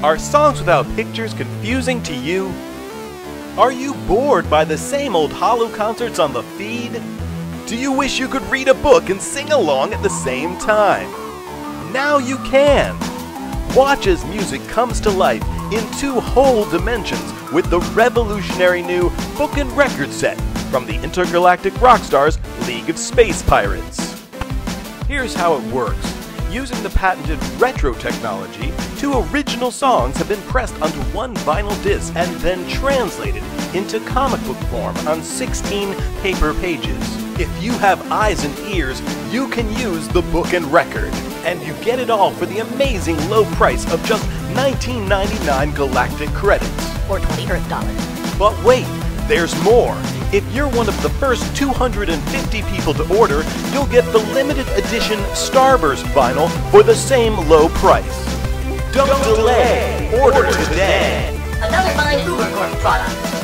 Are songs without pictures confusing to you? Are you bored by the same old hollow concerts on the feed? Do you wish you could read a book and sing along at the same time? Now you can! Watch as music comes to life in two whole dimensions with the revolutionary new book and record set from the intergalactic rock stars League of Space Pirates. Here's how it works. Using the patented retro technology, two original songs have been pressed onto one vinyl disc and then translated into comic book form on 16 paper pages. If you have eyes and ears, you can use the book and record. And you get it all for the amazing low price of just $19.99 galactic credits. Or 20 Earth dollars. But wait, there's more. If you're one of the first 250 people to order, you'll get the limited edition Starburst vinyl for the same low price. Don't delay. Order today. Another fine Ubercorp product.